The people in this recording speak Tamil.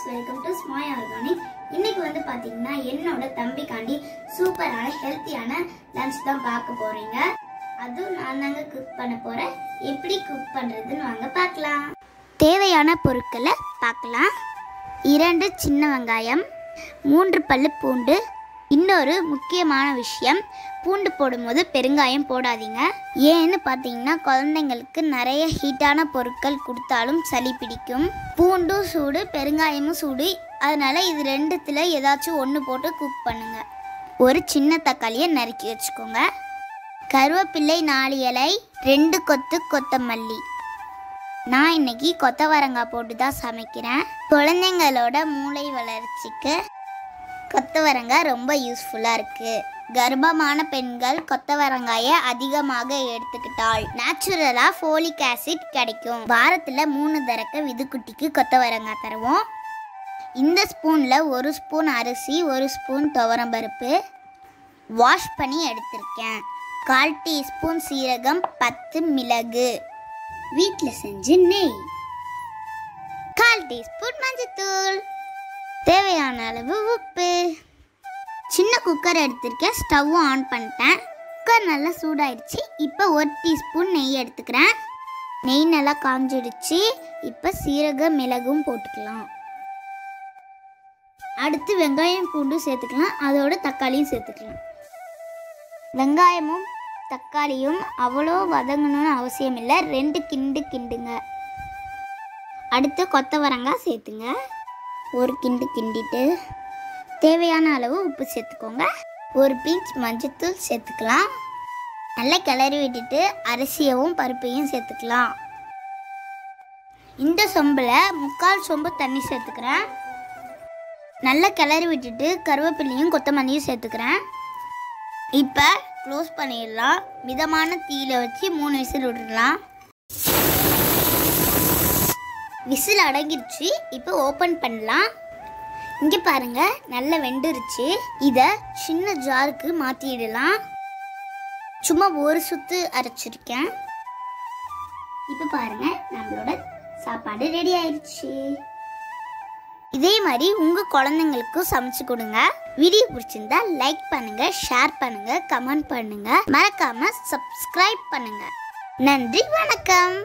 ஃப்ரெண்ட்ஸ் வெல்கம் டு ஸ்மாய் ஆர்கானிக் இன்னைக்கு வந்து பார்த்தீங்கன்னா என்னோட தம்பிக்காண்டி சூப்பரான ஹெல்த்தியான லஞ்ச் தான் பார்க்க போறீங்க. அதுவும் நான் தாங்க குக் பண்ண போறேன். எப்படி குக் பண்ணுறதுன்னு வாங்க பார்க்கலாம். தேவையான பொருட்களை பார்க்கலாம். இரண்டு சின்ன வெங்காயம் மூன்று பல்லு பூண்டு இன்னொரு முக்கியமான விஷயம் பூண்டு போடும்போது பெருங்காயம் போடாதீங்க. ஏன்னு பார்த்தீங்கன்னா குழந்தைங்களுக்கு நிறைய ஹீட்டான பொருட்கள் கொடுத்தாலும் சளி பிடிக்கும். பூண்டும் சூடு பெருங்காயமும் சூடு. அதனால் இது ரெண்டுத்தில் ஏதாச்சும் ஒன்று போட்டு குக் பண்ணுங்கள் ஒரு சின்ன தக்காளியை நறுக்கி வச்சுக்கோங்க. கருவேப்பிள்ளை நாலு இலை ரெண்டு கொத்து கொத்தமல்லி. நான் இன்னைக்கு கொத்தவரங்காய் போட்டு தான் சமைக்கிறேன். குழந்தைங்களோட மூளை வளர்ச்சிக்கு கொத்தவரங்காய் ரொம்ப யூஸ்ஃபுல்லாக இருக்குது கர்ப்பமான பெண்கள் கொத்தவரங்காயை அதிகமாக எடுத்துக்கிட்டால் நேச்சுரலாக ஃபோலிக் ஆசிட் கிடைக்கும். வாரத்தில் மூணு தடக்க விதுக்குட்டிக்கு கொத்தவரங்காய் தருவோம். இந்த ஸ்பூனில் ஒரு ஸ்பூன் அரிசி ஒரு ஸ்பூன் துவரம்பருப்பு வாஷ் பண்ணி எடுத்திருக்கேன். கால் டீஸ்பூன் சீரகம் பத்து மிளகு. வீட்டில் செஞ்சு நெய். கால் டீஸ்பூன் மஞ்சத்தூள். தேவையான அளவு உப்பு. குக்கர் எடுத்திருக்கேன். ஸ்டவ்வும் ஆன் பண்ணிட்டேன். குக்கர் நல்லா சூடாயிடுச்சு. இப்போ ஒரு டீஸ்பூன் நெய் எடுத்துக்கிறேன். நெய் நல்லா காஞ்சிடுச்சு. இப்போ சீரக மிளகும் போட்டுக்கலாம். அடுத்து வெங்காயம் பூண்டும் சேர்த்துக்கலாம். அதோட தக்காளியும் சேர்த்துக்கலாம். வெங்காயமும் தக்காளியும் அவ்வளோ வதங்கணும்னு அவசியம் இல்லை. ரெண்டு கிண்டு கிண்டுங்க. அடுத்து கொத்தவரங்காய் சேர்த்துங்க. ஒரு கிண்டு கிண்டிட்டு தேவையான அளவு உப்பு சேர்த்துக்கோங்க. ஒரு பீச் மஞ்சத்தூள் சேர்த்துக்கலாம். நல்லா கிளறி விட்டுட்டு அரிசியவும் பருப்பையும் சேர்த்துக்கலாம். இந்த சொம்பில் முக்கால் சொம்பு தண்ணி சேர்த்துக்கிறேன். நல்லா கிளறி விட்டுட்டு கருவேப்பிலையும் கொத்தமல்லியும் சேர்த்துக்கிறேன். இப்போ க்ளோஸ் பண்ணிடலாம். மிதமான தீயில வச்சு மூணு விசில் விட்டுடலாம். விசில் அடங்கிடுச்சு இப்போ ஓப்பன் பண்ணலாம். இங்கே பாருங்க நல்லா வெந்துருச்சு. இதை சின்ன ஜாருக்கு மாற்றிடலாம் சும்மா ஒரு சுத்து அரைச்சிருக்கேன். இப்போ பாருங்க நம்மளோட சாப்பாடு ரெடி ஆயிடுச்சு. இதே மாதிரி உங்கள் குழந்தைங்களுக்கும் சமைச்சு கொடுங்க. வீடியோ பிடிச்சிருந்தா லைக் பண்ணுங்க ஷேர் பண்ணுங்க கமெண்ட் பண்ணுங்க. மறக்காம சப்ஸ்கிரைப் பண்ணுங்க. நன்றி வணக்கம்.